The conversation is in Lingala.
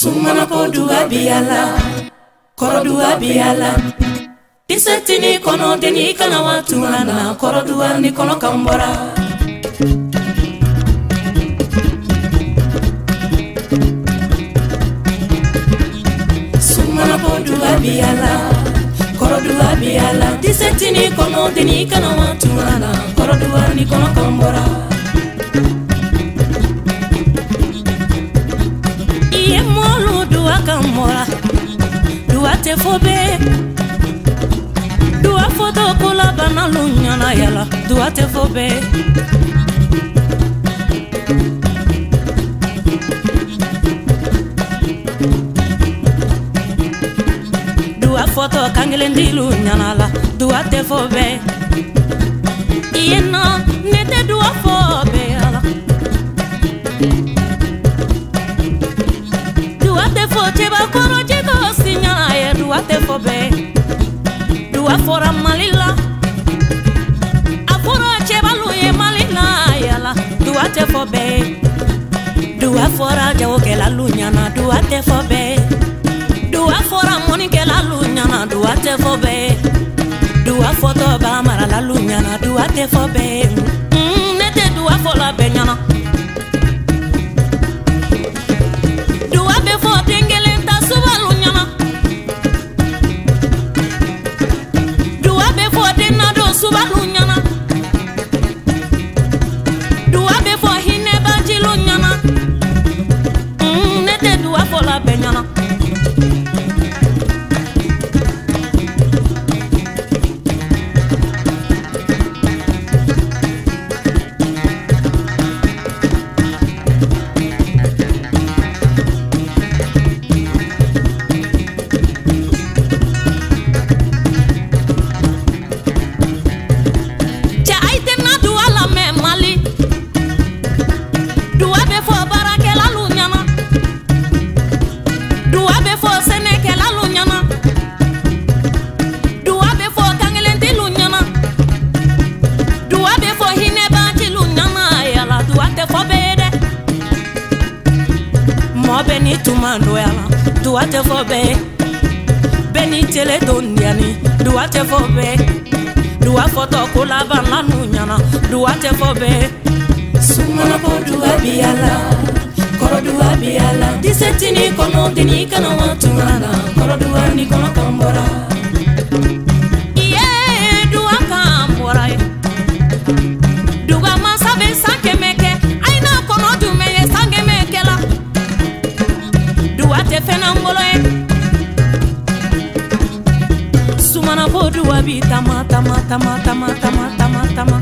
Sumana ko dua koro dua biala diseti ni kono deni kana watu tuna koro dua ni kono kambora Sumana ko biala koro dua biala diseti ni kono deni kana watu tuna koro dua ni kono kambora te fo be duwa fo to kola bana lo ɲana yala duwa te fo be duwa fɔ tɔ kankelen dilu ɲana la duwa te fo bɛɛ tɛ fɔ bɛɛ duwa fora mali la a fɔra cɛbalu ye mali na yala duwa tɛ fɔ bɛɛ duwa fɔra jagokɛlalu ɲana duwa tɛ fɔ bɛɛ duwa fɔra mɔnikɛlalu ɲana duwa tɛ fɔ bɛɛ duwa na bamaralalu ɲana duwa tɛ fɔ bɛɛ ne tɛ duwa fɔ la ni tuma ndoyala duwa tɛ fɔ bɛɛ bɛɛ ni tele to ndiyani duwa tɛ fɔ bɛɛ duwa fɔtɔ ko laban lanu ɲana duwa tɛ fɔ bɛɛ sumanabɔ duwa bi a la kɔrɔ duwa bi a la disɛtini kɔnɔntini kana wa tuma la kɔrɔ duwa ni kɔnɔ kan bɔra tɛ fɛnna n bolo ye sumana ko duwa bi tama tama tama tama tama tama tama